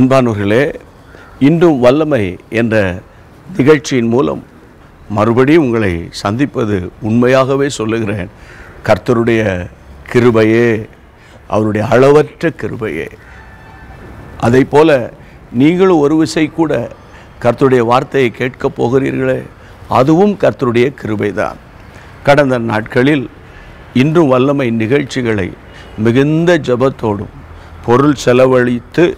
அன்பானவர்களே இன்றும் வல்லமை என்ற நிகழ்ச்சியின் மூலம் மறுபடியும் உங்களை சந்திப்பது உண்மையாகவே சொல்லுகிறேன். கர்த்தருடைய கிருபையே அவருடைய அளவற்ற கிருபையே. அதை போல நீங்களும் ஒரு விசை கூட கர்த்தருடைய வார்த்தையை கேட்கப் போகிறீர்களே அதுவும் கர்த்தருடைய கிருபைதான். கடந்த நாட்களில் இன்றும் வல்லமை நிகழ்ச்சிகளை மிகுந்த ஜபத்தோடும் பொருள் செலவழித்து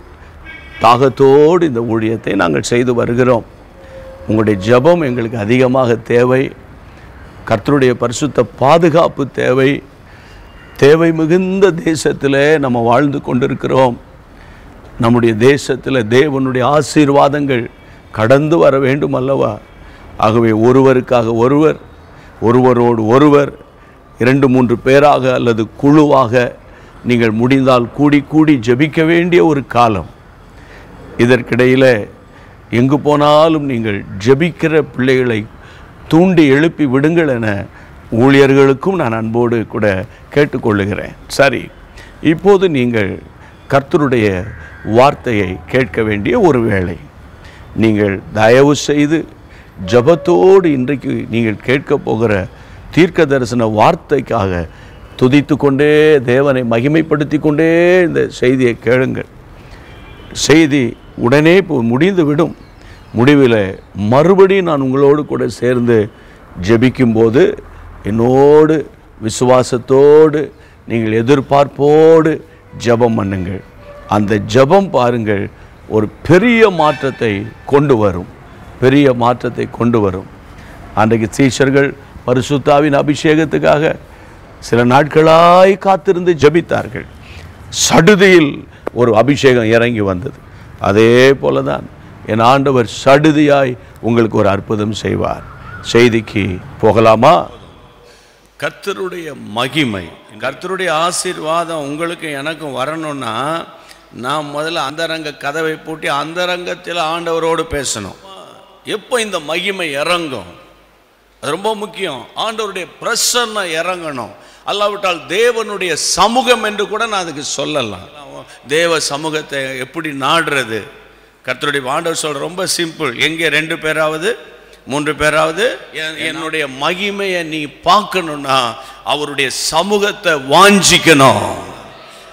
தாகத்தோடு இந்த ஊழியத்தை நாங்கள் செய்து வருகிறோம். உங்களுடைய ஜெபம் எங்களுக்கு அதிகமாக தேவை. கர்த்தருடைய பரிசுத்த பாதுகாப்பு தேவை. தேவை மிகுந்த தேசத்தில் நம்ம வாழ்ந்து கொண்டிருக்கிறோம். நம்முடைய தேசத்தில் தேவனுடைய ஆசீர்வாதங்கள் கடந்து வர வேண்டும் அல்லவா? ஆகவே ஒருவருக்காக ஒருவர் ஒருவரோடு ஒருவர் இரண்டு மூன்று பேராக அல்லது குழுவாக நீங்கள் முடிந்தால் கூடி கூடி ஜெபிக்க வேண்டிய ஒரு காலம். இதற்கிடையில் எங்கு போனாலும் நீங்கள் ஜெபிக்கிற பிள்ளைகளை தூண்டி எழுப்பி விடுங்கள் என ஊழியர்களுக்கும் நான் அன்போடு கூட கேட்டுக்கொள்ளுகிறேன். சரி இப்போது நீங்கள் கர்த்தருடைய வார்த்தையை கேட்க வேண்டிய ஒரு வேளை. நீங்கள் தயவு செய்து ஜபத்தோடு இன்றைக்கு நீங்கள் கேட்க போகிற தீர்க்க தரிசன வார்த்தைக்காக துதித்து கொண்டே தேவனை மகிமைப்படுத்தி கொண்டே இந்த செய்தியை கேளுங்கள். செய்தி உடனே இப்போ முடிந்து விடும். முடிவில் மறுபடியும் நான் உங்களோடு கூட சேர்ந்து ஜெபிக்கும்போது என்னோடு விசுவாசத்தோடு நீங்கள் எதிர்பார்ப்போடு ஜெபம் பண்ணுங்கள். அந்த ஜெபம் பாருங்கள் ஒரு பெரிய மாற்றத்தை கொண்டு வரும். பெரிய மாற்றத்தை கொண்டு வரும். அன்றைக்கு சீஷர்கள் பரிசுத்தாவின் அபிஷேகத்துக்காக சில நாட்களாய் காத்திருந்து ஜெபித்தார்கள். சடுதியில் ஒரு அபிஷேகம் இறங்கி வந்தது. அதே போல தான் என் ஆண்டவர் சடுதியாய் உங்களுக்கு ஒரு அற்புதம் செய்வார். செய்திக்கு போகலாமா? கர்த்தருடைய மகிமை கர்த்தருடைய ஆசீர்வாதம் உங்களுக்கும் எனக்கும் வரணும்னா நான் முதல்ல அந்தரங்க கதவை பூட்டி அந்தரங்கத்தில் ஆண்டவரோடு பேசணும். எப்போ இந்த மகிமை இறங்கும்? அது ரொம்ப முக்கியம். ஆண்டவருடைய பிரசன்னம் இறங்கணும். அல்லாவிட்டால் தேவனுடைய சமூகம் என்று கூட நான் அதுக்கு சொல்லலாம். தேவ சமூகத்தை எப்படி நாடுறது? கர்த்தருடைய ஆண்டவர் சொல்ற ரொம்ப சிம்பிள். எங்கே ரெண்டு பேராவது? மூன்று பேராவது? என்- என்னுடைய மகிமையை நீ பார்க்கணும்னா அவருடைய சமூகத்தை வாஞ்சிக்கணும்.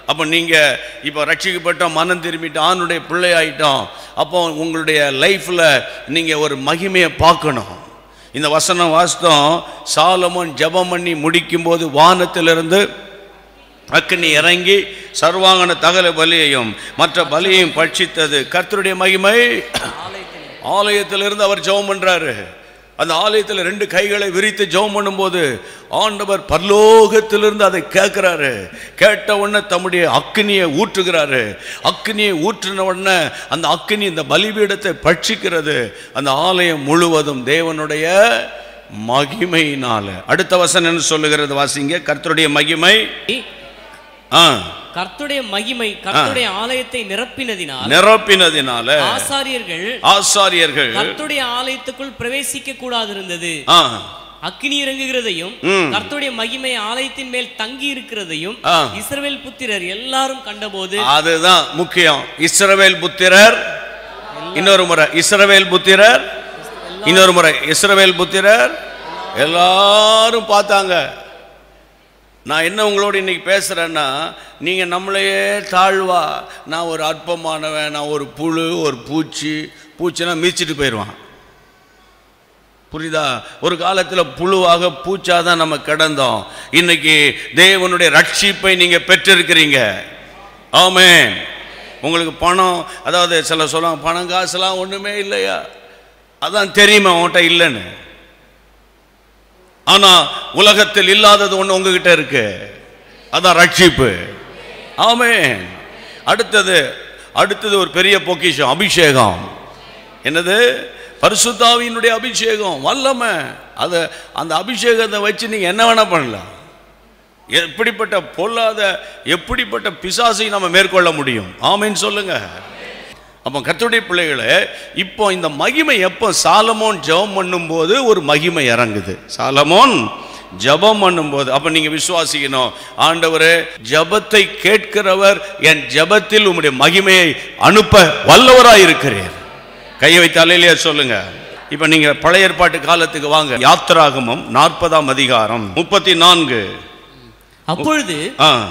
அப்போ நீங்கள் இப்போ ரட்சிக்கப்பட்டோம் மனம் திரும்பிட்டோம் ஆணுடைய பிள்ளை ஆயிட்டோம் அப்போ உங்களுடைய லைஃப்பில் நீங்கள் ஒரு மகிமையை பார்க்கணும். இந்த வசனம் வாசித்தோம். சாலமோன் ஜெபம் பண்ணி முடிக்கும்போது வானத்திலிருந்து அக்னி இறங்கி சர்வாங்கன தகல பலியையும் மற்ற பலியையும் பட்சித்தது. கர்த்தருடைய மகிமை. ஆலயத்திலிருந்து அவர் ஜெபம் பண்ணுறாரு அந்த ஆலயத்தில் ரெண்டு கைகளை விரித்து ஜெபம் பண்ணும்போது ஆண்டவர் பரலோகத்திலிருந்து அதை கேட்குறாரு. கேட்ட உடனே தம்முடைய அக்னியை ஊற்றுகிறாரு. அக்னியை ஊற்றின உடனே அந்த அக்னி இந்த பலிபீடத்தை பட்சிக்கிறது. அந்த ஆலயம் முழுவதும் தேவனுடைய மகிமையினால. அடுத்த வசனம் என்ன சொல்லுகிறது? வாசிங்க. கர்த்தருடைய மகிமை. கர்த்துடைய மகிமை கர்த்துடைய ஆலயத்தை நிரப்பினதினால் நிரப்பினதினால ஆசாரியர்கள் ஆசாரியர்கள் கர்த்துடைய ஆலயத்துக்குள் பிரவேசிக்க கூடாதிருந்தது. ஆ. அக்கினி இறங்குகிறதையும். கர்த்துடைய மகிமை ஆலயத்தின் மேல் தங்கி இருக்கிறதையும். இஸ்ரவேல் புத்திரர் எல்லாரும் கண்டபோது அதுதான் முக்கியம். இஸ்ரவேல் புத்திரர் இன்னொரு முறை இஸ்ரவேல் புத்திரர் இன்னொரு முறை இஸ்ரவேல் புத்திரர் எல்லாரும் பார்த்தாங்க. நான் என்ன உங்களோட இன்றைக்கி பேசுகிறேன்னா நீங்கள் நம்மளையே தாழ்வா நான் ஒரு அற்பமானவன் நான் ஒரு புழு ஒரு பூச்சி பூச்சினா மிதிச்சிட்டு போயிடுவான் புரியுதா? ஒரு காலத்தில் புழுவாக பூச்சாக தான் நம்ம கிடந்தோம். இன்னைக்கு தேவனுடைய ரட்சிப்பை நீங்கள் பெற்றிருக்கிறீங்க. ஆமே உங்களுக்கு பணம் அதாவது சில சொல்லுவாங்க பணம் காசுலாம் ஒன்றுமே இல்லையா? அதான் தெரியுமா உன்கிட்ட இல்லைன்னு? ஆனா உலகத்தில் இல்லாதது ஒண்ணு உங்ககிட்ட இருக்கு. அதான் ரட்சிப்பு. ஆமே அடுத்தது அடுத்தது ஒரு பெரிய பொக்கிஷம் அபிஷேகம். என்னது? பரிசுத்தாவியினுடைய அபிஷேகம் வல்லமை. அதை அந்த அபிஷேகத்தை வச்சு நீங்க என்ன வேணா பண்ணலாம். எப்படிப்பட்ட பொல்லாத எப்படிப்பட்ட பிசாசை நம்ம மேற்கொள்ள முடியும். ஆமைன்னு சொல்லுங்க. அப்போ கர்த்தருடைய பிள்ளைகளே இப்போ இந்த மகிமை எப்போ சாலமோன் ஜெபம் பண்ணும்போது ஒரு மகிமை இறங்குது. சாலமோன் ஜெபம் பண்ணும்போது அப்போ நீங்கள் விசுவாசிக்கணும் ஆண்டவர் ஜெபத்தை கேட்கிறவர் என் ஜெபத்தில் உம்முடைய மகிமையை அனுப்ப வல்லவராக இருக்கிறீர். கையை வைத்தாலே சொல்லுங்க. இப்போ நீங்கள் பழைய ஏற்பாட்டு காலத்துக்கு வாங்க. யாத்திராகமும் நாற்பதாம் அதிகாரம் முப்பத்தி நான்கு. அப்பொழுது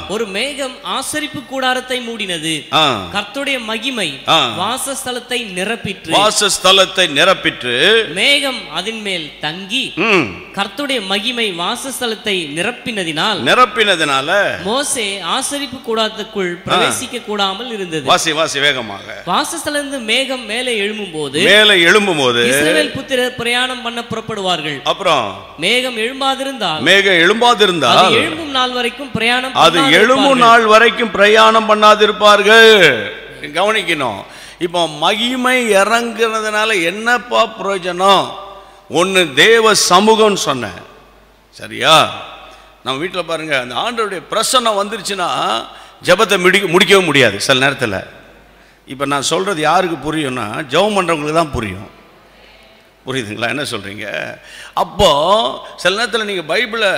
ஒரு மேகம் ஆசரிப்பு கூடாரத்தை மூடினது. ஆ. கர்த்தருடைய மகிமை. வாசஸ்தலத்தை நிரப்பிற்று. வாசஸ்தலத்தை நிரப்பிற்று. மேகம் அதன் மேல் தங்கி ம், கர்த்தருடைய மகிமை வாசஸ்தலத்தை நிரப்பினதினால் நிரப்பினதுனால மோசே ஆசரிப்பு கூடாரத்துக்குள் பிரவேசிக்க கூடாமல் இருந்தது. வாசி வாசி வேகமாக. வாசஸ்தலிருந்து மேகம் மேலே எழும்பும் போது மேலே எழும்பும் போது இஸ்ரவேல் புத்திரர் பிரயாணம் பண்ண புறப்படுவார்கள். அப்புறம் மேகம் எழும்பாதிருந்தால் மேகம் எழும்பாதிருந்தால் எழும்பும் நாள் வரைக்கும் பிரயாணம் அது எழும்பும் நாள் வரைக்கும் பிரயாணம் பண்ணாதிருப்பார்கள். கவனிக்கணும். இப்போ மகிமை இறங்குறதுனால என்னப்பா பிரயோஜனம்? ஒன்று தேவ சமூகம்னு சொன்னேன். சரியா? நம்ம வீட்டில் பாருங்க அந்த ஆண்டவருடைய பிரசன்னம் வந்துருச்சுன்னா ஜெபத்தை முடிக்க முடிக்கவே முடியாது சில நேரத்தில். இப்போ நான் சொல்கிறது யாருக்கு புரியும்னா ஜெபம் பண்ணுறவங்களுக்கு தான் புரியும். புரியுதுங்களா? என்ன சொல்கிறீங்க அப்போது சில நேரத்தில் நீங்கள் பைபிளை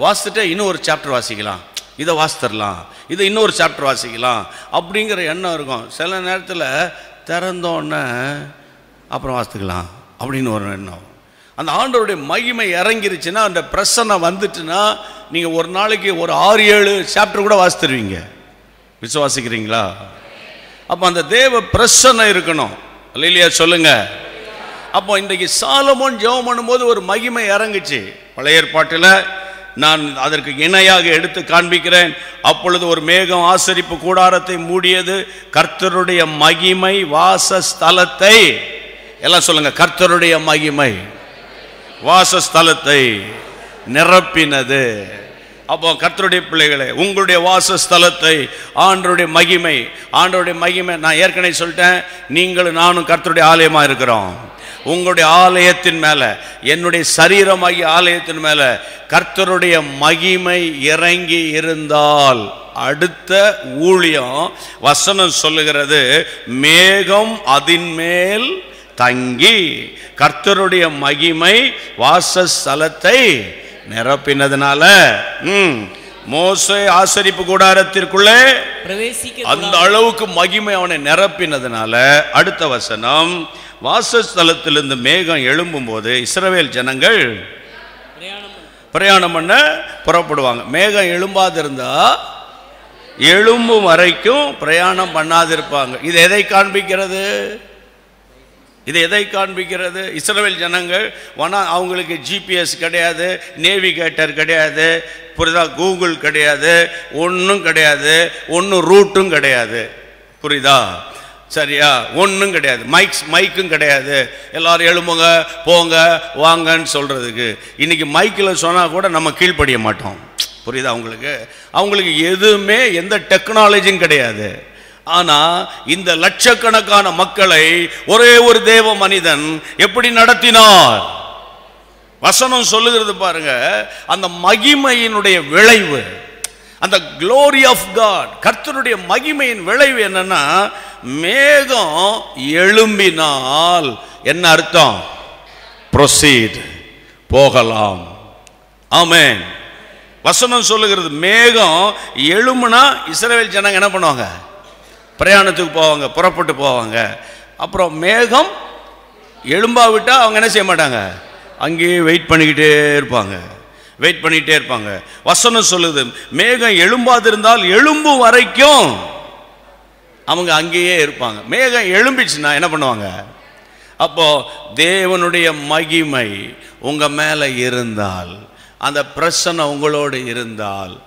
வாசிச்சுட்டே இன்னும் ஒரு சாப்டர் வாசிக்கலாம். இதை வாசித்தரலாம். இதை இன்னொரு சாப்டர் வாசிக்கலாம். அப்படிங்கிற எண்ணம் இருக்கும். சில நேரத்தில் திறந்தோன்னே அப்புறம் வாசித்துக்கலாம் அப்படின்னு ஒரு எண்ணம் அந்த ஆண்டோருடைய மகிமை இறங்கிருச்சுன்னா அந்த பிரசனை வந்துட்டுன்னா நீங்கள் ஒரு நாளைக்கு ஒரு ஆறு ஏழு சாப்டர் கூட வாசித்துருவீங்க. விசுவாசிக்கிறீங்களா? அப்போ அந்த தேவ பிரசனை இருக்கணும். இல்லையா சொல்லுங்கள் அப்போ இன்றைக்கு சாலமோன் ஜெபம் பண்ணும்போது ஒரு மகிமை இறங்குச்சு. பழைய ஏற்பாட்டில் நான் அதற்கு இணையாக எடுத்து காண்பிக்கிறேன். அப்பொழுது ஒரு மேகம் ஆசரிப்பு கூடாரத்தை மூடியது. கர்த்தருடைய மகிமை வாசஸ்தலத்தை. எல்லாம் சொல்லுங்க கர்த்தருடைய மகிமை வாசஸ்தலத்தை நிரப்பினது. அப்போ கர்த்தருடைய பிள்ளைகளே உங்களுடைய வாசஸ்தலத்தை ஆண்டருடைய மகிமை ஆண்டருடைய மகிமை நான் ஏற்கனவே சொல்லிட்டேன் நீங்களும் நானும் கர்த்தருடைய ஆலயமாக இருக்கிறோம். உங்களுடைய ஆலயத்தின் மேலே என்னுடைய சரீரமாகிய ஆலயத்தின் மேலே கர்த்தருடைய மகிமை இறங்கி இருந்தால் அடுத்த ஊழியம் வசனம் சொல்லுகிறது மேகம் அதின் மேல் தங்கி கர்த்தருடைய மகிமை வாசஸ்தலத்தை நிரப்பினதுனால ம். மோசே ஆசரிப்பு கூடாரத்திற்குள்ளே அந்த அளவுக்கு மகிமை அவனை நிரப்பினதுனால அடுத்த வசனம் வாசஸ்தலத்திலிருந்து மேகம் எழும்பும் போது இஸ்ரவேல் ஜனங்கள் பிரயாணம் பண்ண- பிரயாணம் பண்ண புறப்படுவாங்க. மேகம் எழும்பாதிருந்தா எழும்பும் வரைக்கும் பிரயாணம் பண்ணாதிருப்பாங்க. இது எதை காண்பிக்கிறது? இது எதை காண்பிக்கிறது? இஸ்ரேல் ஜனங்கள் வனா அவங்களுக்கு ஜிபிஎஸ் கிடையாது நேவிகேட்டர் கிடையாது புரியுதா? கூகுள் கிடையாது ஒன்றும் கிடையாது ஒன்றும் ரூட்டும் கிடையாது. புரியுதா? சரியா? ஒன்றும் கிடையாது. மைக்ஸ் மைக்கும் கிடையாது. எல்லாரும் எழுமுங்க போங்க வாங்கன்னு சொல்கிறதுக்கு இன்றைக்கி மைக்கில் சொன்னால் கூட நம்ம கீழ்ப்படிய மாட்டோம். புரியுதா அவங்களுக்கு அவங்களுக்கு எதுவுமே எந்த டெக்னாலஜியும் கிடையாது. ஆனா இந்த லட்சக்கணக்கான மக்களை ஒரே ஒரு தேவ மனிதன் எப்படி நடத்தினார்? வசனம் சொல்லுகிறது பாருங்க அந்த மகிமையினுடைய விளைவு அந்த க்ளோரி ஆஃப் காட் கர்த்தருடைய மகிமையின் விளைவு என்னன்னா மேகம் எழும்பினால் என்ன அர்த்தம்? ப்ரொசீட் போகலாம். ஆமேன் வசனம் சொல்லுகிறது மேகம் எழும்புனா இஸ்ரேல் ஜனங்க என்ன பண்ணுவாங்க? பிரயாணத்துக்கு போவாங்க புறப்பட்டு போவாங்க. அப்புறம் மேகம் எழும்பாவிட்டால் அவங்க என்ன செய்ய மாட்டாங்க? அங்கேயே வெயிட் பண்ணிக்கிட்டே இருப்பாங்க. வெயிட் பண்ணிக்கிட்டே இருப்பாங்க. வசனம் சொல்லுது மேகம் எழும்பாதிருந்தால் எழும்பும் வரைக்கும் அவங்க அங்கேயே இருப்பாங்க. மேகம் எழும்பிச்சுன்னா என்ன பண்ணுவாங்க? அப்போ தேவனுடைய மகிமை உங்கள் மேலே இருந்தால் அந்த பிரசனை உங்களோடு இருந்தால்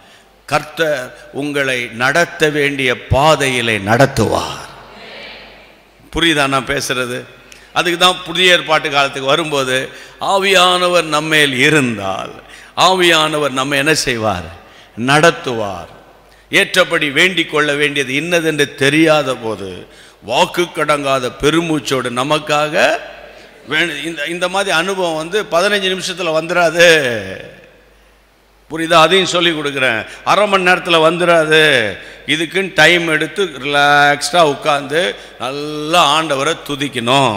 கர்த்தர் உங்களை நடத்த வேண்டிய பாதையிலே நடத்துவார். புரியுதா நான் பேசுறது? அதுக்கு தான் புதிய ஏற்பாட்டு காலத்துக்கு வரும்போது ஆவியானவர் நம்மேல் இருந்தால் ஆவியானவர் நம்ம என்ன செய்வார்? நடத்துவார். ஏற்றபடி வேண்டிக் கொள்ள வேண்டியது இன்னதென்று தெரியாத போது வாக்கு கடங்காத பெருமூச்சோடு நமக்காக வே- இந்த இந்த மாதிரி அனுபவம் வந்து பதினஞ்சு நிமிஷத்தில் வந்துடாது புரியுதா? அதையும் சொல்லி கொடுக்குறேன். அரை மணி நேரத்தில் வந்துடாது இதுக்குன்னு டைம் எடுத்து ரிலாக்ஸ்டாக உட்காந்து நல்லா ஆண்டவரை துதிக்கணும்.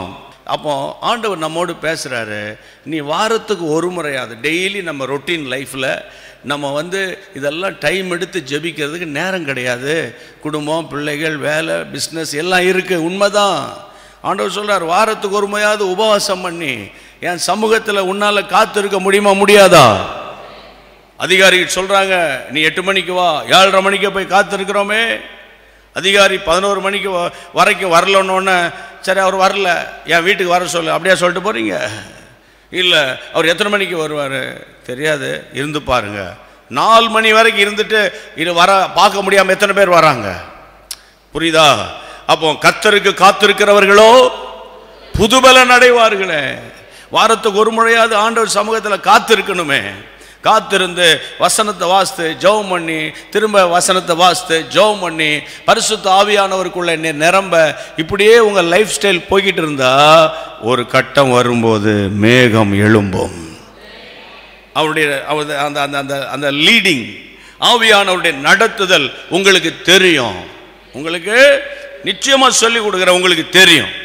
அப்போ ஆண்டவர் நம்மோடு பேசுகிறாரு நீ வாரத்துக்கு ஒரு முறையாவது டெய்லி நம்ம ரொட்டீன் லைஃப்பில் நம்ம வந்து இதெல்லாம் டைம் எடுத்து ஜெபிக்கிறதுக்கு நேரம் கிடையாது. குடும்பம் பிள்ளைகள் வேலை பிஸ்னஸ் எல்லாம் இருக்குது உண்மைதான். ஆண்டவர் சொல்கிறார் வாரத்துக்கு ஒரு முறையாவது உபவாசம் பண்ணி என் சமூகத்தில் உன்னால் காத்திருக்க முடியுமா முடியாதா? அதிகாரிகள் சொல்கிறாங்க நீ எட்டு மணிக்கு வா ஏழரை மணிக்கு போய் காத்திருக்கிறோமே. அதிகாரி பதினோரு மணிக்கு வ- வரைக்கும் வரலன்னொன்னே சரி அவர் வரல என் வீட்டுக்கு வர சொல்லு அப்படியே சொல்லிட்டு போகிறீங்க இல்லை அவர் எத்தனை மணிக்கு வருவார்? தெரியாது இருந்து பாருங்க. நாலு மணி வரைக்கும் இருந்துட்டு இது வர பார்க்க முடியாமல் எத்தனை பேர் வராங்க? புரியுதா? அப்போ கத்தருக்கு காத்திருக்கிறவர்களோ புதுபலன் அடைவார்களே. வாரத்துக்கு ஒரு முறையாவது ஆண்டவர் சமூகத்தில் காத்திருக்கணுமே. காத்திருந்து வசனத்தை வாசித்து ஜெபம் பண்ணி திரும்ப வசனத்தை வாசித்து ஜெபம் பண்ணி பரிசுத்த ஆவியானவருக்குள்ள என்னை நிரம்ப இப்படியே உங்கள் லைஃப் ஸ்டைல் போய்கிட்டு இருந்தா ஒரு கட்டம் வரும்போது மேகம் எழும்பும். அவருடைய அவர் அந்த அந்த அந்த அந்த லீடிங் ஆவியானவருடைய நடத்துதல் உங்களுக்கு தெரியும். உங்களுக்கு நிச்சயமாக சொல்லிக் கொடுக்குற உங்களுக்கு தெரியும்.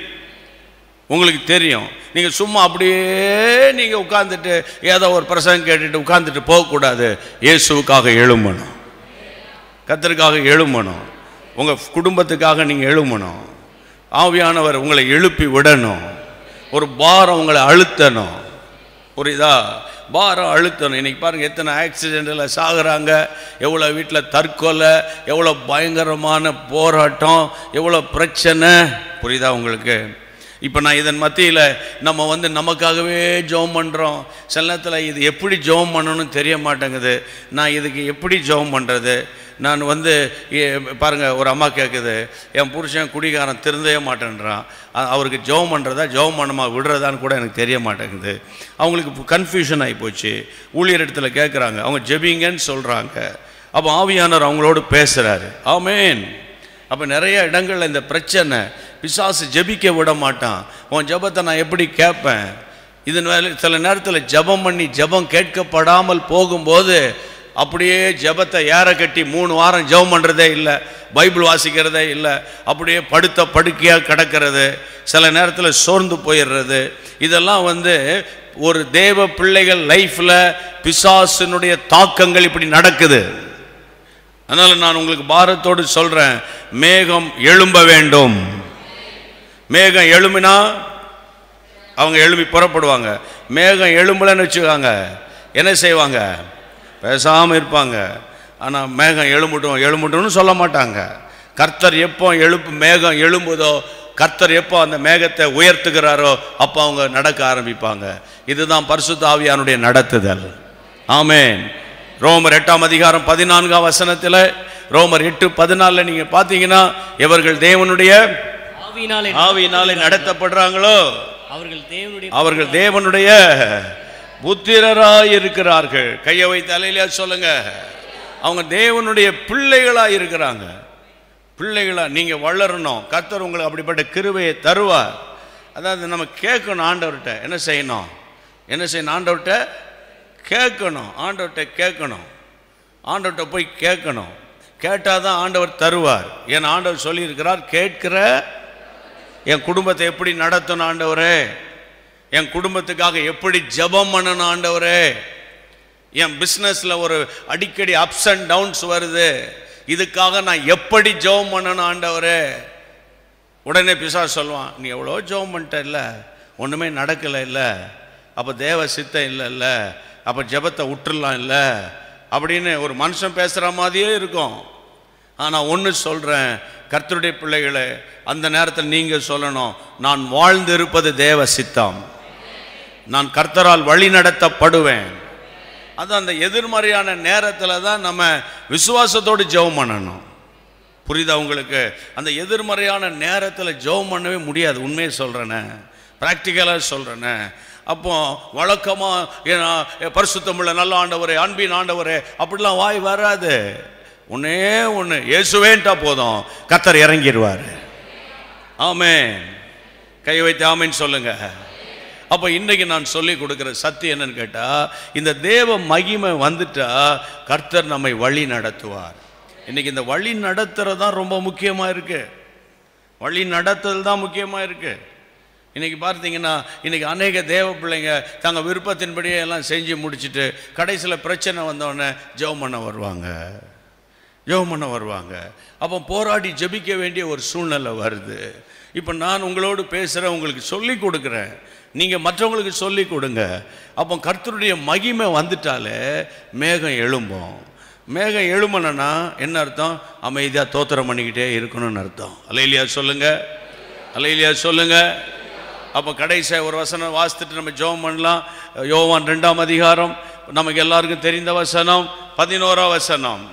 உங்களுக்கு தெரியும். நீங்கள் சும்மா அப்படியே நீங்கள் உட்காந்துட்டு ஏதோ ஒரு பிரசங்கம் கேட்டுட்டு உட்காந்துட்டு போகக்கூடாது. இயேசுவுக்காக எழும்பணும் கத்தருக்காக எழும்பணும் உங்கள் குடும்பத்துக்காக நீங்கள் எழும்பணும் ஆவியானவர் உங்களை எழுப்பி விடணும். ஒரு பாரம் உங்களை அழுத்தணும். புரியுதா? பாரம் அழுத்தணும். இன்னைக்கு பாருங்கள் எத்தனை ஆக்சிடென்ட்டில் சாகுறாங்க. எவ்வளோ வீட்டில் தற்கொலை எவ்வளோ பயங்கரமான போராட்டம் எவ்வளோ பிரச்சனை. புரியுதா உங்களுக்கு? இப்போ நான் இதன் மத்தியில் நம்ம வந்து நமக்காகவே ஜெபம் பண்ணுறோம் சில நேரத்தில் இது எப்படி ஜெபம் பண்ணணும்னு தெரிய மாட்டேங்குது. நான் இதுக்கு எப்படி ஜெபம் பண்ணுறது நான் வந்து பாருங்கள் ஒரு அம்மா கேட்குது என் புருஷன் குடிகாரன் திருந்தவே மாட்டேன்றான். அவருக்கு ஜெபம் பண்ணுறதா ஜெபம் பண்ணமா விடுறதான்னு கூட எனக்கு தெரிய மாட்டேங்குது. அவங்களுக்கு கன்ஃபியூஷன் ஆகி போச்சு. ஊழியர் இடத்துல கேட்குறாங்க அவங்க ஜெபிங்கன்னு சொல்கிறாங்க அப்போ ஆவியானவர் அவங்களோடு பேசுகிறாரு ஆமேன். அப்போ நிறைய இடங்கள்ல இந்த பிரச்சனை. பிசாசு ஜெபிக்க விட மாட்டான். உன் ஜெபத்தை நான் எப்படி கேட்பேன்? இதன் சில நேரத்தில் ஜெபம் பண்ணி ஜெபம் கேட்கப்படாமல் போகும்போது அப்படியே ஜெபத்தை ஏற கட்டி மூணு வாரம் ஜெபம் பண்ணுறதே இல்லை. பைபிள் வாசிக்கிறதே இல்லை. அப்படியே படுத்த படுக்கையாக கிடக்கிறது. சில நேரத்தில் சோர்ந்து போயிடுறது. இதெல்லாம் வந்து ஒரு தேவ பிள்ளைகள் லைஃப்பில் பிசாசினுடைய தாக்கங்கள் இப்படி நடக்குது. அதனால் நான் உங்களுக்கு பாரத்தோடு சொல்கிறேன் மேகம் எழும்ப வேண்டும். மேகம் எழும்பினா அவங்க எழும்பி புறப்படுவாங்க. மேகம் எழும்பலன்னு வச்சுக்காங்க என்ன செய்வாங்க? பேசாமல் இருப்பாங்க. ஆனால் மேகம் எழும்பட்டும் எழும்பட்டும்னு சொல்ல மாட்டாங்க. கர்த்தர் எப்போ எழுப்பு மேகம் எழும்புதோ கர்த்தர் எப்போ அந்த மேகத்தை உயர்த்துகிறாரோ அப்போ அவங்க நடக்க ஆரம்பிப்பாங்க. இதுதான் பரிசுத்த ஆவியானுடைய நடத்துதல். ஆமேன். ரோமர் எட்டாம் அதிகாரம் பதினான்காம் வசனத்தில் ரோமர் எட்டு பதினாலில் நீங்கள் பார்த்தீங்கன்னா இவர்கள் தேவனுடைய ஆவியினாலே ஆவியினாலே நடத்தப்படுறாங்களோ? அவர்கள் தேவனுடைய அவர்கள் தேவனுடைய புத்திரராய் இருக்கிறார்கள் கையை வைத்து அலையில சொல்லுங்க. அவங்க தேவனுடைய பிள்ளைகளா இருக்கிறாங்க பிள்ளைகளா நீங்க வளரணும். கர்த்தர் உங்களுக்கு அப்படிப்பட்ட கிருபையை தருவார். அதாவது நம்ம கேட்கணும் ஆண்டவர்கிட்ட. என்ன செய்யணும்? என்ன செய்யணும்? ஆண்டவர்கிட்ட கேட்கணும் ஆண்டவர்கிட்ட கேட்கணும். ஆண்டவர்கிட்ட போய் கேட்கணும். கேட்டால் தான் ஆண்டவர் தருவார். என் ஆண்டவர் சொல்லியிருக்கிறார் கேட்கிற என் குடும்பத்தை எப்படி நடத்தணும் ஆண்டவரே? என் குடும்பத்துக்காக எப்படி ஜெபம் பண்ணணும் ஆண்டவரே? என் பிஸ்னஸில் ஒரு அடிக்கடி அப்ஸ் அண்ட் டவுன்ஸ் வருது. இதுக்காக நான் எப்படி ஜெபம் பண்ணணும் ஆண்டவரே? உடனே பிசா சொல்லுவான் நீ எவ்வளோ ஜெபம் பண்ணிட்ட இல்லை ஒன்றுமே நடக்கலை இல்லை. அப்போ தேவ சித்தம் இல்லை இல்லை. அப்போ ஜெபத்தை விட்டுடலாம் இல்லை? அப்படின்னு ஒரு மனுஷன் பேசுகிற மாதிரியே இருக்கும். ஆனால் ஒன்று சொல்கிறேன் கர்த்தருடைய பிள்ளைகளே அந்த நேரத்தில் நீங்கள் சொல்லணும் நான் வாழ்ந்திருப்பது தேவ சித்தம். நான் கர்த்தரால் வழி நடத்தப்படுவேன். அது அந்த எதிர்மறையான நேரத்தில் தான் நம்ம விசுவாசத்தோடு ஜெபம் பண்ணணும். புரியுதா உங்களுக்கு? அந்த எதிர்மறையான நேரத்தில் ஜெபம் பண்ணவே முடியாது. உண்மையை சொல்கிறேனே ப்ராக்டிக்கலாக சொல்கிறேனே அப்போ வழக்கமாக பரிசுத்தமுள்ள நல்ல ஆண்டவரே அன்பின் ஆண்டவரே அப்படிலாம் வாய் வராது. ஒன்னே ஒன்று இயேசுவேன்ட்டா போதும் கத்தர் இறங்கிடுவார் ஆமே கை வைத்து ஆமேன்னு சொல்லுங்க. அப்போ இன்றைக்கி நான் சொல்லி கொடுக்குற சத்தியம் என்னன்னு கேட்டால் இந்த தேவ மகிமை வந்துட்டா கர்த்தர் நம்மை வழி நடத்துவார். இன்றைக்கி இந்த வழி நடத்துறது தான் ரொம்ப முக்கியமாக இருக்கு. வழி நடத்துதல் தான் முக்கியமாக இருக்குது இன்றைக்கி பார்த்தீங்கன்னா இன்றைக்கி அநேக தேவ பிள்ளைங்க தங்கள் விருப்பத்தின்படியே எல்லாம் செஞ்சு முடிச்சுட்டு கடைசியில் பிரச்சனை வந்தோடனே ஜெபம் பண்ண வருவாங்க. ஜெபம் பண்ண வருவாங்க. அப்போ போராடி ஜெபிக்க வேண்டிய ஒரு சூழ்நிலை வருது. இப்போ நான் உங்களோடு பேசுகிறேன் உங்களுக்கு சொல்லி கொடுக்குறேன். நீங்கள் மற்றவங்களுக்கு சொல்லி கொடுங்க. அப்போ கர்த்தருடைய மகிமை வந்துட்டாலே மேகம் எழும்பும். மேகம் எழுமலைன்னா என்ன அர்த்தம்? அமைதியாக தோத்திரம் பண்ணிக்கிட்டே இருக்கணும்னு அர்த்தம். அலையிலியா சொல்லுங்கள் அலையிலியா சொல்லுங்கள் அப்போ கடைசியாக ஒரு வசனம் வாசித்துட்டு நம்ம ஜெபம் பண்ணலாம். யோவான் ரெண்டாம் அதிகாரம். நமக்கு எல்லாருக்கும் தெரிந்த வசனம் பதினோரா வசனம்.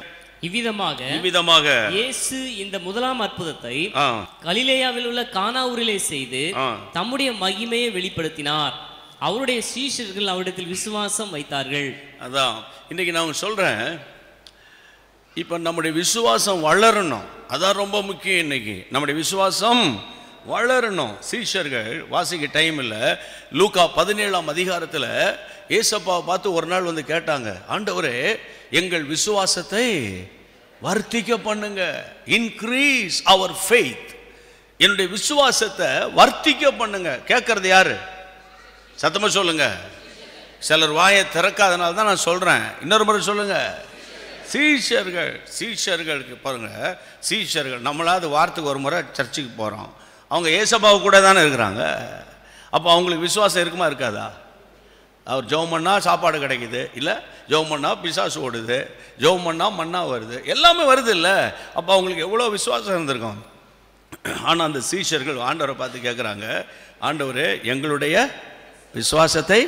இவ்விதமாக இவ்விதமாக இயேசு இந்த முதலாம் அற்புதத்தை கலிலேயாவில் உள்ள கானா ஊரிலே செய்து தம்முடைய மகிமையை வெளிப்படுத்தினார். அவருடைய சீஷர்கள் அவரிடத்தில் விசுவாசம் வைத்தார்கள். அதான். இன்னைக்கு நான் சொல்கிறேன் இப்போ நம்முடைய விசுவாசம் வளரணும். அதான் ரொம்ப முக்கியம் இன்னைக்கு. நம்முடைய விசுவாசம் வளரணும். சீஷர்கள் வாசிக்க டைம் இல்லை. லூக்கா பதினேழாம் அதிகாரத்தில் ஏசப்பாவை பார்த்து ஒரு நாள் வந்து கேட்டாங்க ஆண்டவரே எங்கள் விசுவாசத்தை வர்த்திக்க பண்ணுங்க. இன்க்ரீஸ் அவர் ஃபெய்த் என்னுடைய விசுவாசத்தை வர்த்திக்க பண்ணுங்க. கேட்கறது யாரு? சத்தமாக சொல்லுங்க. சிலர் வாயை திறக்காதனால தான் நான் சொல்கிறேன் இன்னொரு முறை சொல்லுங்க. சீஷர்கள் சீஷர்களுக்கு பாருங்கள் சீஷர்கள் நம்மளாவது வாரத்துக்கு ஒரு முறை சர்ச்சுக்கு போகிறோம் அவங்க ஏசப்பாவு கூட தானே இருக்கிறாங்க. அப்போ அவங்களுக்கு விசுவாசம் இருக்குமா இருக்காதா? அவர் ஜெபம் பண்ணால் சாப்பாடு கிடைக்குது. இல்லை ஜெபம் பண்ணால் பிசாசு ஓடுது. ஜெபம் பண்ணால் மண்ணா வருது. எல்லாமே வருது இல்லை. அப்போ அவங்களுக்கு எவ்வளோ விசுவாசம் இருந்திருக்கும்? ஆனால் அந்த சீஷர்கள் ஆண்டவரை பார்த்து கேட்குறாங்க ஆண்டவரே எங்களுடைய விசுவாசத்தை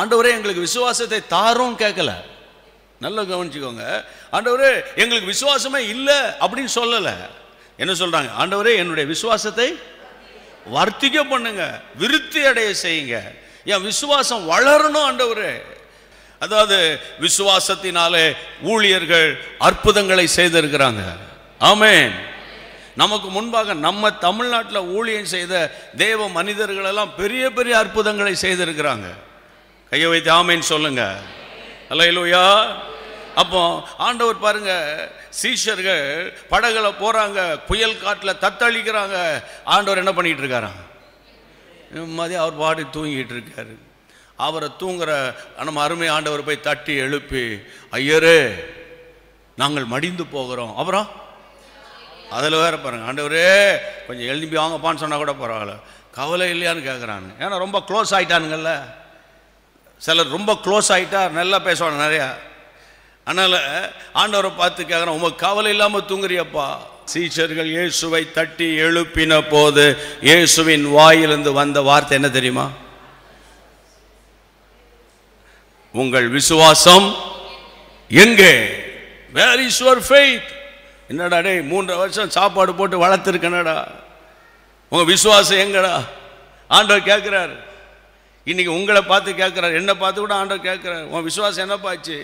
ஆண்டவரே எங்களுக்கு விசுவாசத்தை தாரும் கேட்கல நல்லா கவனிச்சுக்கோங்க. ஆண்டவரே எங்களுக்கு விசுவாசமே இல்லை அப்படின்னு சொல்லலை. என்ன சொல்றாங்க? ஆண்டவரே என்னுடைய விசுவாசத்தை வர்த்திக்க பண்ணுங்க விருத்தி அடைய செய்யுங்க. என் விசுவாசம் வளரணும் ஆண்டவரே. அதாவது விசுவாசத்தினாலே ஊழியர்கள் அற்புதங்களை செய்திருக்கிறாங்க. ஆமேன். நமக்கு முன்பாக நம்ம தமிழ்நாட்டில் ஊழியம் செய்த தேவ மனிதர்களெல்லாம் பெரிய பெரிய அற்புதங்களை செய்திருக்கிறாங்க. கையை வைத்து ஆமேன்னு சொல்லுங்க. அல்லையிலூயா அப்போ ஆண்டவர் பாருங்க சீஷர்கள் படகுல போறாங்க புயல் காட்டில் தத்தளிக்கிறாங்க. ஆண்டவர் என்ன பண்ணிட்டு இருக்காராம்? நிம்மதி அவர் பாடி தூங்கிட்டு இருக்காரு. அவரை தூங்குற நம்ம அருமை ஆண்டவர் போய் தட்டி எழுப்பி ஐயரே நாங்கள் மடிந்து போகிறோம். அப்புறம்? அதில் வேற பாருங்க ஆண்டவரே கொஞ்சம் எழுப்பி வாங்கப்பான்னு சொன்னால் கூட பரவாயில்ல. கவலை இல்லையான்னு கேட்குறாங்க ஏன்னா ரொம்ப க்ளோஸ் ஆகிட்டானுங்கள்ல சிலர் ரொம்ப க்ளோஸ் ஆகிட்டா நல்லா பேசுவாங்க நிறையா. அதனால் ஆண்டவரை பார்த்து கேட்குறேன் உமக்கு கவலை இல்லாமல் தூங்குறியப்பா. சீச்சர்கள் இயேசுவை தட்டி எழுப்பின போது இயேசுவின் வாயிலிருந்து வந்த வார்த்தை என்ன தெரியுமா? உங்கள் விசுவாசம் எங்கே? வேர் இஸ் யுவர் ஃபெய்த் என்னடா டேய் மூன்று வருஷம் சாப்பாடு போட்டு வளர்த்துருக்கனடா. உங்கள் விசுவாசம் எங்கடா? ஆண்டவர் கேட்குறாரு இன்னைக்கு உங்களை பார்த்து கேட்குறாரு என்ன பார்த்து கூட ஆண்டவர் கேட்குறாரு உன் விசுவாசம் என்னப்பாச்சு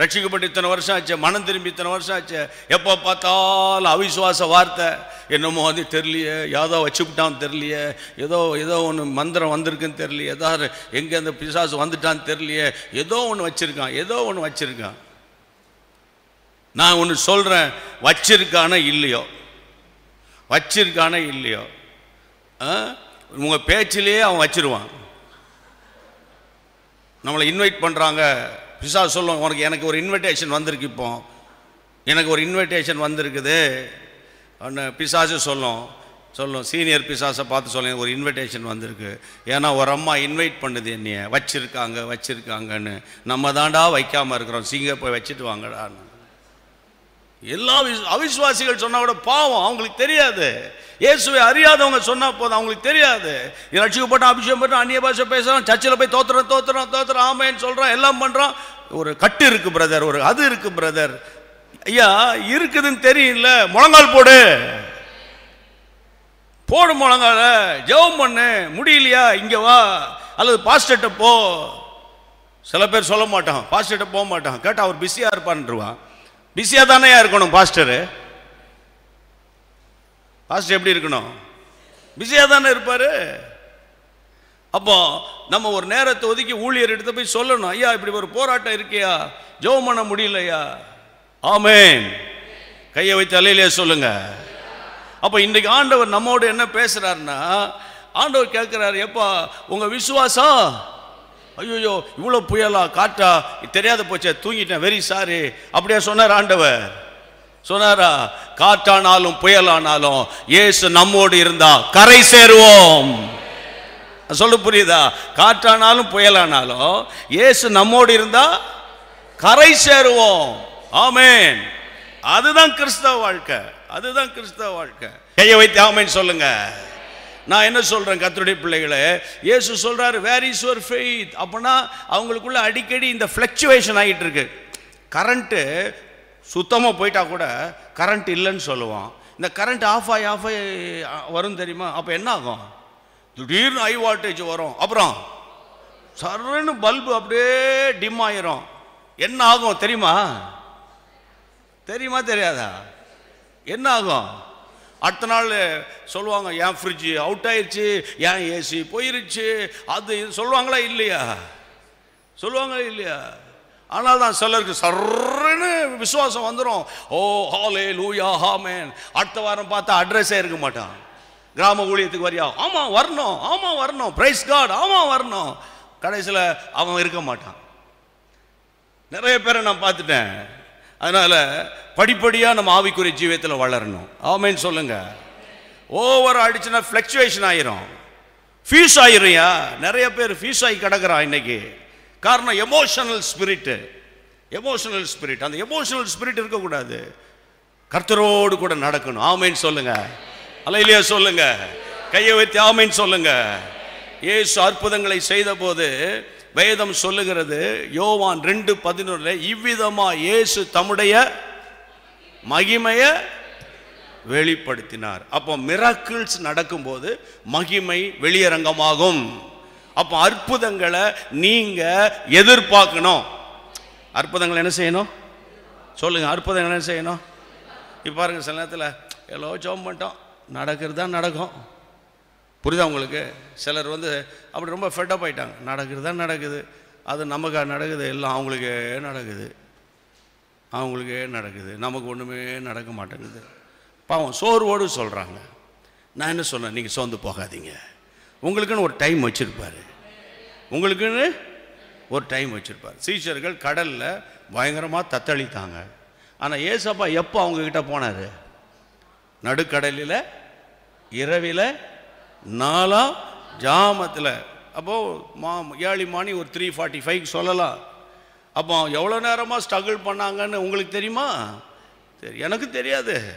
ரட்சிக்கப்பட்டு இத்தனை வருஷம் ஆச்சு மனம் திரும்பி இத்தனை வருஷம் ஆச்சு. எப்போ பார்த்தாலும் அவிசுவாச வார்த்தை. என்னமோ அது தெரியலையே ஏதோ வச்சுவிட்டான்னு தெரியலையே ஏதோ ஏதோ ஒன்று மந்திரம் வந்திருக்குன்னு தெரியலையே ஏதாவது எங்கே அந்த பிசாசு வந்துட்டான்னு தெரியலையே ஏதோ ஒன்று வச்சுருக்கான் ஏதோ ஒன்று வச்சுருக்கான். நான் ஒன்று சொல்கிறேன் வச்சிருக்கானோ இல்லையோ? வச்சிருக்கானோ இல்லையோ? உங்கள் பேச்சிலேயே அவன் வச்சிருவான். நம்மளை இன்வைட் பண்ணுறாங்க பிசா சொல்லுவோம் உனக்கு எனக்கு ஒரு இன்விடேஷன் வந்திருக்கு இப்போ. எனக்கு ஒரு இன்விடேஷன் வந்திருக்குது. ஒன்று பிசாசு சொல்லும். சொல்லும் சீனியர் பிசாசை பார்த்து சொல்லுங்க ஒரு இன்விடேஷன் வந்திருக்கு. ஏன்னா ஒரு அம்மா இன்வைட் பண்ணுது என்னைய. வச்சுருக்காங்க வச்சுருக்காங்கன்னு. நம்ம தாண்டா வைக்காமல் இருக்கிறோம். சீங்க போய் வச்சுட்டு வாங்கடான்னு. எல்லா விஸ் அவிசுவாசிகள் சொன்னால் கூட பாவம் அவங்களுக்கு தெரியாது. இயேசுவை அறியாதவங்க சொன்னால் போதும் அவங்களுக்கு தெரியாது. ரட்சிக்கப்பட்ட அபிஷேகம் பண்ண அந்நிய பாஷை பேசுகிறோம் சர்ச்சில் போய் தோத்துறோம் தோத்துறோம் தோத்துறோம் ஆமைன்னு சொல்கிறோம் எல்லாம் பண்ணுறோம் ஒரு கட்டு இருக்கு பிரதர் ஒரு அது இருக்குது பிரதர் ஐயா இருக்குதுன்னு தெரியல முழங்கால் போடு. போடு முழங்கால ஜெபம் பண்ணு முடியலையா இங்கே வா அல்லது பாஸ்டர்ட்ட போ. சில பேர் சொல்ல மாட்டான் பாஸ்டர்ட்ட போக மாட்டான் கேட்டால் அவர் பிஸியாக இருப்பான்ருவான். பிஸியாக தானே இருக்கணும் பாஸ்டரு? பாஸ்டர் எப்படி இருக்கணும்? பிஸியாக தானே இருப்பார்? அப்போ நம்ம ஒரு நேரத்தை ஒதுக்கி ஊழியர் எடுத்து போய் சொல்லணும். ஐயா இப்படி ஒரு போராட்டம் இருக்கியா? ஜெபம் பண்ண முடியலையா? ஆமேன். கையை வைத்து அலையிலே சொல்லுங்க. அப்போ இன்றைக்கு ஆண்டவர் நம்மோடு என்ன பேசுறாருன்னா ஆண்டவர் கேட்குறாரு எப்பா உங்கள் விசுவாசம்? ஐயோ இவ்வளோ புயலா காற்றா தெரியாத போச்சே தூங்கிட்டேன் வெரி சாரி அப்படியே சொன்னார் ஆண்டவர். சொன்னாரா காற்றானாலும் புயலானாலும் இயேசு நம்மோடு இருந்தா கரை சேருவோம். சொல்ல புரியுதா? காற்றானாலும் புயலானாலும் இயேசு நம்மோடு இருந்தா கரை சேருவோம். ஆமேன். அதுதான் கிறிஸ்தவ வாழ்க்கை. அதுதான் கிறிஸ்தவ வாழ்க்கை. கையை வைத்து ஆமென் சொல்லுங்க. நான் என்ன சொல்கிறேன் கத்தருடைய பிள்ளைகளை? இயேசு சொல்கிறார் வேர் இஸ் யுவர் ஃபெய்த் அப்படின்னா அவங்களுக்குள்ள அடிக்கடி இந்த ஃப்ளக்சுவேஷன் ஆகிட்டு இருக்கு கரண்ட்டு சுத்தமாக போயிட்டா கூட கரண்ட் இல்லைன்னு சொல்லுவான். இந்த கரண்ட் ஆஃப் ஆகி ஆஃப் ஆகி வரும் தெரியுமா? அப்போ என்ன ஆகும் திடீர்னு ஹை வால்டேஜ் வரும். அப்புறம் சரன்னு பல்பு அப்படியே டிம் ஆயிரும். என்ன ஆகும் தெரியுமா? தெரியுமா தெரியாதா? என்ன ஆகும் அடுத்த நாள் சொல்லுவாங்க என் ஃப்ரிட்ஜு அவுட் ஆயிடுச்சு என் ஏசி போயிருச்சு? அது இது சொல்லுவாங்களா இல்லையா? சொல்லுவாங்களா இல்லையா? ஆனால் தான் சிலருக்கு சர்ன்னு விசுவாசம் வந்துடும் ஓ ஹாலே லூயா ஹாமேன் அடுத்த வாரம் பார்த்தா அட்ரஸே இருக்க மாட்டான். கிராம ஊழியத்துக்கு வரியா? ஆமாம் வரணும் ஆமாம் வரணும். பிரைஸ் கார்டு ஆமாம் வரணும். கடைசியில் அவன் இருக்க மாட்டான். நிறைய பேரை நான் பார்த்துட்டேன். அதனால் படிப்படியாக நம்ம ஆவிக்குரிய ஜீவியத்தில் வளரணும். ஆமேன்னு சொல்லுங்க. ஓவர் ஆயிடுச்சுன்னா ஃப்ளக்சுவேஷன் ஆயிரும். ஃபீஸ் ஆயிரும்யா? நிறைய பேர் ஃபீஸ் ஆகி கிடக்குறான் இன்னைக்கு. காரணம் எமோஷனல் ஸ்பிரிட்டு எமோஷனல் ஸ்பிரிட் அந்த எமோஷனல் ஸ்பிரிட் இருக்கக்கூடாது. கர்த்தரோடு கூட நடக்கணும். ஆமைன்னு சொல்லுங்க. அலையிலேயே சொல்லுங்க. கையை வைத்து ஆமைன்னு சொல்லுங்க. ஏசு அற்புதங்களை செய்த போது வேதம் சொல்லுகிறது யோவான் ரெண்டு பதினொன்றுல இவ்விதமா இயேசு தம்முடைய மகிமைய வெளிப்படுத்தினார். அப்போ மிராக்கிள்ஸ் நடக்கும்போது மகிமை வெளியரங்கமாகும். அப்போ அற்புதங்களை நீங்க எதிர்பார்க்கணும். அற்புதங்களை என்ன செய்யணும்? சொல்லுங்க அற்புதங்கள் என்ன செய்யணும்? இப்போ பாருங்க சில நேரத்தில் எல்லோ ஜோம் பண்ணிட்டோம். நடக்கிறது தான் நடக்கும். புரியுதா உங்களுக்கு? சிலர் வந்து அப்படி ரொம்ப ஃபெட்டப் ஆகிட்டாங்க நடக்கிறது தான் நடக்குது. அது நமக்காக நடக்குது? எல்லாம் அவங்களுக்கே நடக்குது. அவங்களுக்கே நடக்குது. நமக்கு ஒன்றுமே நடக்க மாட்டேங்குது. பாவம் சோர்வோடு சொல்கிறாங்க நான் என்ன சொன்னேன்? நீங்கள் சோர்ந்து போகாதீங்க. உங்களுக்குன்னு ஒரு டைம் வச்சுருப்பாரு. உங்களுக்குன்னு ஒரு டைம் வச்சுருப்பார். சீஷர்கள் கடலில் பயங்கரமாக தத்தளித்தாங்க. ஆனால் ஏசப்பா எப்போ அவங்கக்கிட்ட போனார்? நடுக்கடலில் இரவில் நாலாம் ஜாமத்தில். அப்போது மா ஏழு மணி ஒரு த்ரீ ஃபார்ட்டி ஃபைவ் சொல்லலாம் அப்போ எவ்வளோ நேரமாக ஸ்ட்ரகிள் பண்ணாங்கன்னு உங்களுக்கு தெரியுமா? சரி எனக்கு தெரியாது.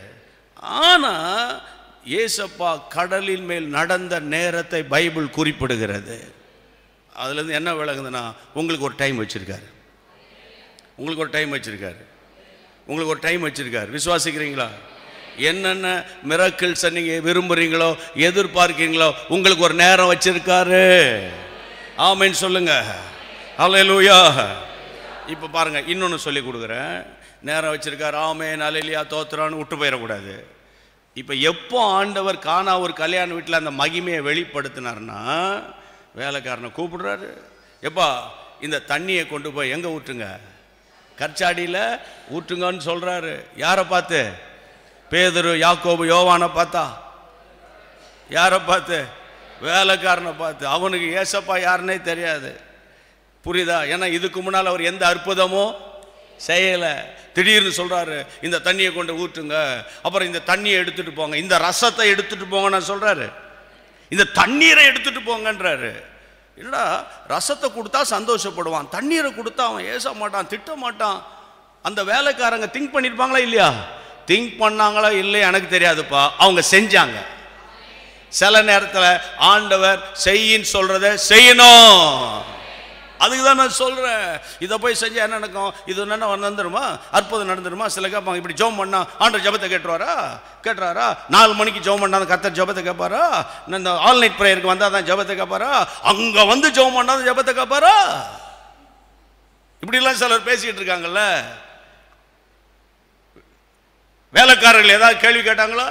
ஆனால் ஏசப்பா கடலின் மேல் நடந்த நேரத்தை பைபிள் குறிப்பிடுகிறது. அதுலேருந்து என்ன விளங்குதுன்னா உங்களுக்கு ஒரு டைம் வச்சுருக்காரு. உங்களுக்கு ஒரு டைம் வச்சுருக்காரு. உங்களுக்கு ஒரு டைம் வச்சுருக்காரு. விசுவாசிக்கிறீங்களா? என்னென்ன மிரக்கிள்ஸை நீங்கள் விரும்புகிறீங்களோ எதிர்பார்க்கிறீங்களோ உங்களுக்கு ஒரு நேரம் வச்சுருக்காரு. ஆமைன்னு சொல்லுங்க. அலையலூயா இப்போ பாருங்கள் இன்னொன்று சொல்லி கொடுக்குறேன். நேரம் வச்சுருக்காரு. ஆமேன் அலையிலியா தோத்துறான்னு விட்டு போயிடக்கூடாது. இப்போ எப்போ ஆண்டவர் காணா ஒரு கல்யாண வீட்டில் அந்த மகிமையை வெளிப்படுத்தினார்னா வேலைக்காரனை கூப்பிடுறாரு. எப்பா இந்த தண்ணியை கொண்டு போய் எங்கே ஊற்றுங்க? கற்சாடியில் ஊற்றுங்கன்னு சொல்கிறாரு யாரை பார்த்து? பேதரு யாக்கோபு யோவானை பார்த்தா? யாரை பார்த்து? வேலைக்காரனை பார்த்து. அவனுக்கு ஏசப்பா யாருன்னே தெரியாது. புரியுதா? ஏன்னா இதுக்கு முன்னால் அவர் எந்த அற்புதமும் செய்யலை. திடீர்னு சொல்கிறாரு இந்த தண்ணியை கொண்டு ஊற்றுங்க. அப்புறம் இந்த தண்ணியை எடுத்துகிட்டு போங்க. இந்த ரசத்தை எடுத்துகிட்டு போங்கன்னு சொல்கிறாரு இந்த தண்ணீரை எடுத்துகிட்டு போங்கன்றாரு. என்னடா ரசத்தை கொடுத்தா சந்தோஷப்படுவான். தண்ணீரை கொடுத்தா அவன் ஏச மாட்டான் திட்ட மாட்டான். அந்த வேலைக்காரங்க திங்க் பண்ணியிருப்பாங்களா இல்லையா? திங்க் பண்ணாங்களா இல்லையா எனக்கு தெரியாதுப்பா. அவங்க செஞ்சாங்க. சில நேரத்தில் ஆண்டவர் செய்யின்னு சொல்றத செய்யணும். அதுக்கு தான் நான் சொல்கிறேன் இதை போய் செஞ்சால் என்ன நடக்கும்? இது என்ன நடந்துருமா? அற்புதம் நடந்துருமா? சில கேட்பாங்க இப்படி ஜோம் பண்ணா ஆண்டர் ஜெபத்தை கேட்டுருவாரா? கேட்டுறாரா? நாலு மணிக்கு ஜெபம் பண்ணா கத்தர் ஜெபத்தை கேட்பாரா? இந்த ஆல் நைட் ப்ரேயருக்கு வந்தால் தான் ஜபத்தை கேட்பாரா? அங்கே வந்து ஜெபம் பண்ணாதான் ஜபத்தை கேட்பாரா? இப்படிலாம் சிலர் பேசிக்கிட்டு இருக்காங்கல்ல. வேலைக்காரர்கள் ஏதாவது கேள்வி கேட்டாங்களா?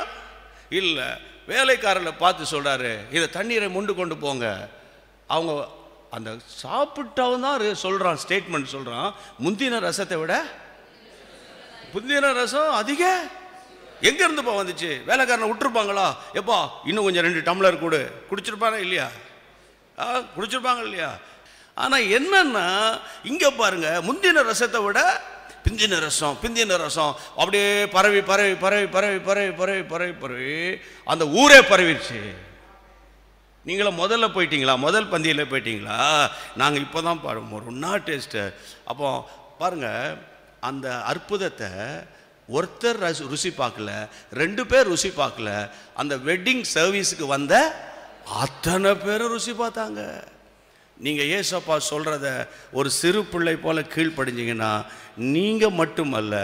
இல்லை. வேலைக்காரர்களை பார்த்து சொல்கிறாரு இதை தண்ணீரை முண்டு கொண்டு போங்க. அவங்க அந்த சாப்பிட்டவன் தான் சொல்கிறான் ஸ்டேட்மெண்ட் சொல்கிறான் முந்தின ரசத்தை விட முந்தின ரசம் அதிக. எங்கேருந்துப்பா வந்துச்சு? வேலைக்காரனை விட்டுருப்பாங்களா? எப்பா இன்னும் கொஞ்சம் ரெண்டு டம்ளர் கொடு. குடிச்சிருப்பாங்க இல்லையா? ஆ குடிச்சிருப்பாங்க இல்லையா? ஆனால் என்னன்னா இங்கே பாருங்க முந்தின ரசத்தை விட பிந்தின ரசம் பிந்தின ரசம். அப்படியே பரவி பரவி பரவி பரவி பரவி பரவி பரவி பரவி அந்த ஊரே பரவிடுச்சு. நீங்களும் முதல்ல போயிட்டீங்களா? முதல் பந்தியில் போயிட்டீங்களா? நாங்கள் இப்போ தான் பாடுவோம் ஒரு நாள் டேஸ்ட்டு அப்போ பாருங்க அந்த அற்புதத்தை ஒருத்தர் ரச- ருசி பார்க்கல ரெண்டு பேர் ருசி பார்க்கல அந்த வெட்டிங் சர்வீஸுக்கு வந்த அத்தனை பேரும் ருசி பார்த்தாங்க. நீங்கள் ஏசப்பா சொல்கிறத ஒரு சிறு பிள்ளை போல கீழ்ப்படிஞ்சிங்கன்னா நீங்கள் மட்டுமல்ல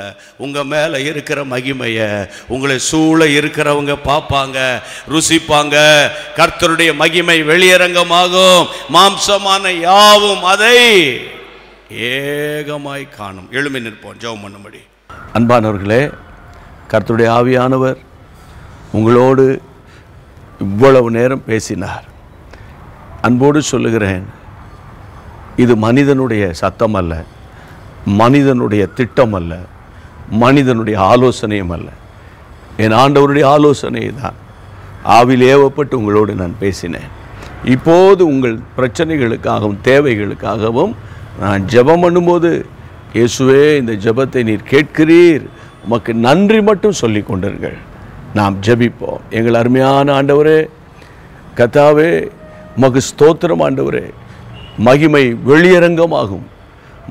உங்கள் மேலே இருக்கிற மகிமையை உங்களை சூழ இருக்கிறவங்க பார்ப்பாங்க ருசிப்பாங்க. கர்த்தருடைய மகிமை வெளியரங்கமாகும். மாம்சமான யாவும் அதை ஏகமாய் காணும். எழுமி நிற்போம் ஜெபம் பண்ணும்படி. அன்பானவர்களே கர்த்தருடைய ஆவியானவர் உங்களோடு இவ்வளவு நேரம் பேசினார். அன்போடு சொல்லுகிறேன் இது மனிதனுடைய சத்தம் அல்ல மனிதனுடைய திட்டம் அல்ல மனிதனுடைய ஆலோசனையும் அல்ல என் ஆண்டவருடைய ஆலோசனை தான் ஆவில் ஏவப்பட்டு உங்களோடு நான் பேசினேன். இப்போது உங்கள் பிரச்சனைகளுக்காகவும் தேவைகளுக்காகவும் நான் ஜெபம் பண்ணும்போது இயேசுவே இந்த ஜெபத்தை நீர் கேட்கிறீர். உமக்கு நன்றி மட்டும் சொல்லி கொண்டிருங்கள். நாம் ஜெபிப்போம். எங்கள் அருமையான ஆண்டவரே கத்தாவே உமக்கு ஸ்தோத்திரம் ஆண்டவரே. மகிமை வெளியரங்கமாகும்.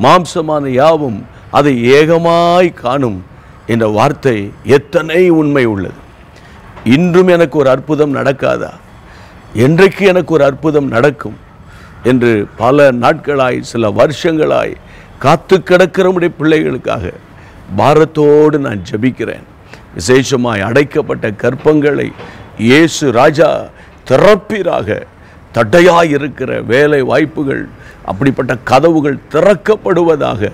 மாம்சமான யாவும் அதை ஏகமாய் காணும் என்ற வார்த்தை எத்தனை உண்மை உள்ளது. இன்றும் எனக்கு ஒரு அற்புதம் நடக்காதா? என்றைக்கு எனக்கு ஒரு அற்புதம் நடக்கும்? என்று பல நாட்களாய் சில வருஷங்களாய் காத்து கிடக்கிறமுடைய பிள்ளைகளுக்காக பாரத்தோடு நான் ஜெபிக்கிறேன். விசேஷமாய் அடைக்கப்பட்ட கற்பங்களை இயேசு ராஜா திறப்பீராக. தட்டையாக இருக்கிற வேலை வாய்ப்புகள் அப்படிப்பட்ட கதவுகள் திறக்கப்படுவதாக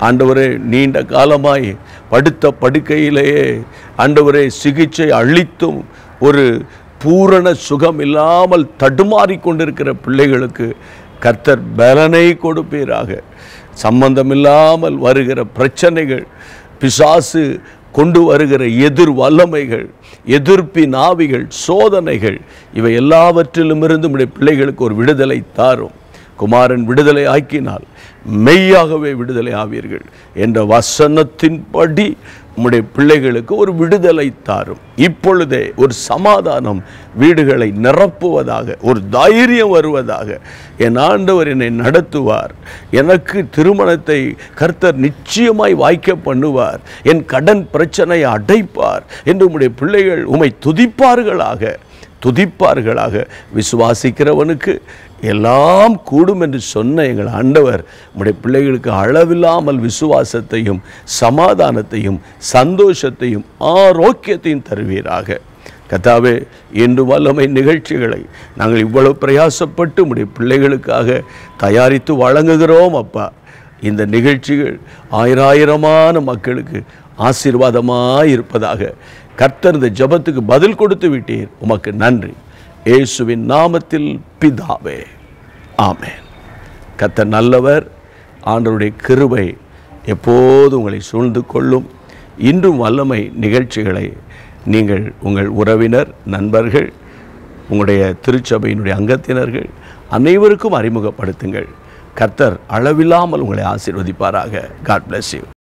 ஆண்டவரே நீண்ட காலமாய் படுத்த படுக்கையிலேயே ஆண்டவரே சிகிச்சை அளித்தும் ஒரு பூரண சுகம் இல்லாமல் தடுமாறி கொண்டிருக்கிற பிள்ளைகளுக்கு கர்த்தர் பலனை கொடுப்பீராக. சம்பந்தமில்லாமல் வருகிற பிரச்சனைகள் பிசாசு கொண்டு வருகிற எதிர் வல்லமைகள் எதிர்ப்பின் ஆவிகள் சோதனைகள் இவை எல்லாவற்றிலும் இருந்து நம்முடைய பிள்ளைகளுக்கு ஒரு விடுதலை தாரும். குமாரன் விடுதலை ஆக்கினால் மெய்யாகவே விடுதலை ஆவீர்கள் என்ற வசனத்தின்படி உம்முடைய பிள்ளைகளுக்கு ஒரு விடுதலை தாரும். இப்பொழுதே ஒரு சமாதானம் வீடுகளை நிரப்புவதாக ஒரு தைரியம் வருவதாக என் ஆண்டவர் என்னை நடத்துவார். எனக்கு திருமணத்தை கர்த்தர் நிச்சயமாய் வாய்க்க பண்ணுவார். என் கடன் பிரச்சனையை அடைப்பார் என்று உம்முடைய பிள்ளைகள் உம்மை துதிப்பார்களாக துதிப்பார்களாக. விசுவாசிக்கிறவனுக்கு எல்லாம் கூடும் என்று சொன்ன எங்கள் ஆண்டவர் உடைய பிள்ளைகளுக்கு அளவில்லாமல் விசுவாசத்தையும் சமாதானத்தையும் சந்தோஷத்தையும் ஆரோக்கியத்தையும் தருவீராக. கத்தாவே இன்று வல்லமை நிகழ்ச்சிகளை நாங்கள் இவ்வளவு பிரயாசப்பட்டு உடைய பிள்ளைகளுக்காக தயாரித்து வழங்குகிறோம் அப்பா. இந்த நிகழ்ச்சிகள் ஆயிராயிரமான மக்களுக்கு ஆசீர்வாதமாக இருப்பதாக கர்த்தர் இந்த ஜெபத்துக்கு பதில் கொடுத்து விட்டீர். உமக்கு நன்றி. இயேசுவின் நாமத்தில் பிதாவே. ஆமேன். கத்த நல்லவர் ஆண்டவருடைய கிருபை எப்போது உங்களை சூழ்ந்து கொள்ளும். இன்றும் வல்லமை நிகழ்ச்சிகளை நீங்கள் உங்கள் உறவினர் நண்பர்கள் உங்களுடைய திருச்சபையினுடைய அங்கத்தினர்கள் அனைவருக்கும் அறிமுகப்படுத்துங்கள். கர்த்தர் அளவில்லாமல் உங்களை ஆசீர்வதிப்பாராக. God bless you